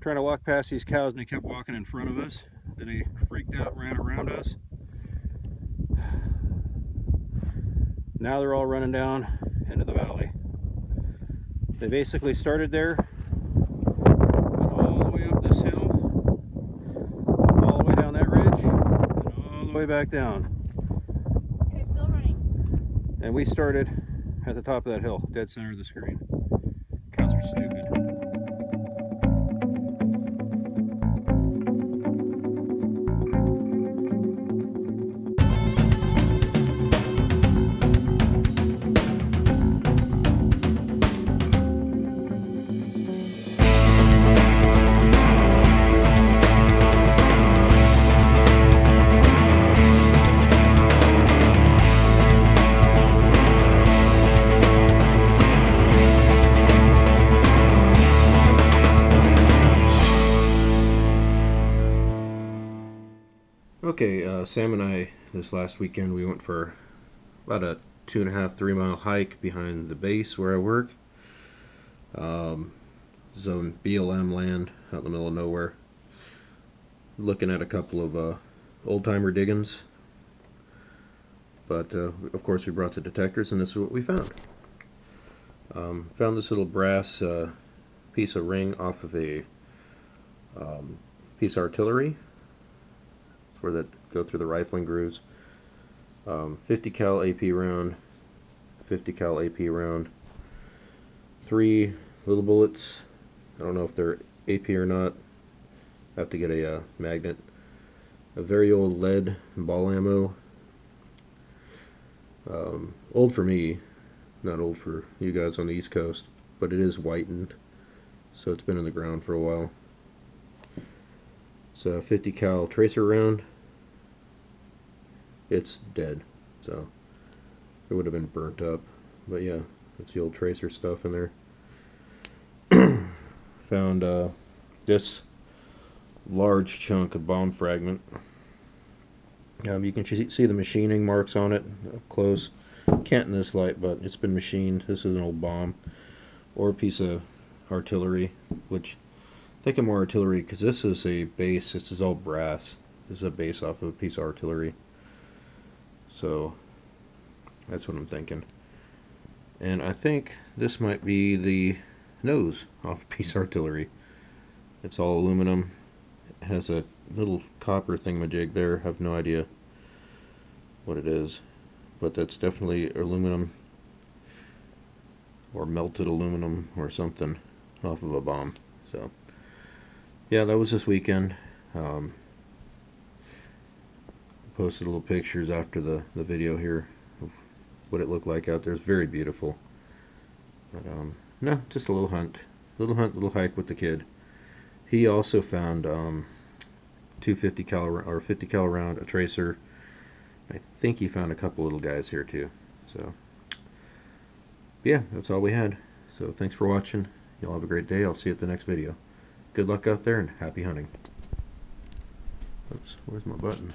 trying to walk past these cows and they kept walking in front of us. Then they freaked out, ran around us. Now they're all running down into the valley. They basically started there, went all the way up this hill, all the way down that ridge, and all the way back down. They're still running. And we started at the top of that hill, dead center of the screen. Cows are stupid. Okay, uh, Sam and I, this last weekend, we went for about a two and a half, three mile hike behind the base where I work. Um, zone BLM land out in the middle of nowhere. Looking at a couple of uh, old timer diggings. But uh, of course, we brought the detectors, and this is what we found. Um, found this little brass uh, piece of ring off of a um, piece of artillery where that go through the rifling grooves. Um, 50 cal AP round, 50 cal AP round, three little bullets. I don't know if they're AP or not. I have to get a uh, magnet. A very old lead ball ammo. Um, old for me, not old for you guys on the East Coast, but it is whitened, so it's been in the ground for a while. It's a 50 cal tracer round. It's dead, so it would have been burnt up. But yeah, it's the old tracer stuff in there. Found uh, this large chunk of bomb fragment. Um, you can see the machining marks on it up close. Can't in this light, but it's been machined. This is an old bomb or a piece of artillery, which think of more artillery because this is a base. This is all brass. This is a base off of a piece of artillery. So that's what I'm thinking. And I think this might be the nose off piece artillery. It's all aluminum. It has a little copper thingamajig there. have no idea what it is. But that's definitely aluminum or melted aluminum or something off of a bomb. So yeah, that was this weekend. Um, posted little pictures after the, the video here of what it looked like out there. It's very beautiful. But um, no, just a little hunt. Little hunt, little hike with the kid. He also found um, 250 cal or 50 cal round, a tracer. I think he found a couple little guys here too. So yeah, that's all we had. So thanks for watching. Y'all have a great day. I'll see you at the next video. Good luck out there and happy hunting. Oops, where's my button?